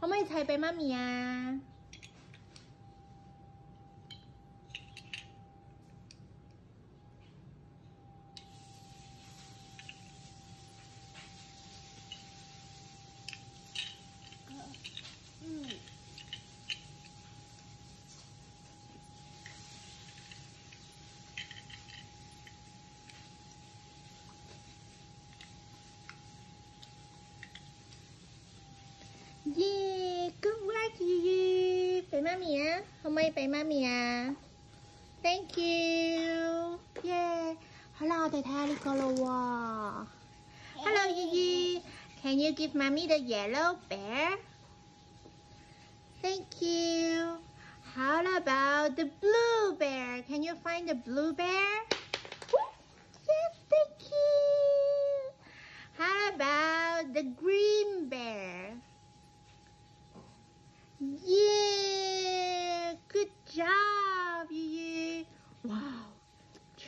可唔可以砌俾媽咪啊？ Hôm bay mami à Thank you Yeah Hello thầy Tali Kolowa Hello Gigi Can you give mommy the yellow bear? Thank you How about the blue bear? Can you find the blue bear? Yes, thank you How about the green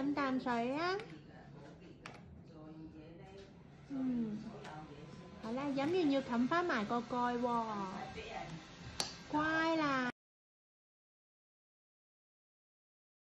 飲啖水啊！嗯，好啦，飲完要冚翻埋個蓋喎，乖啦。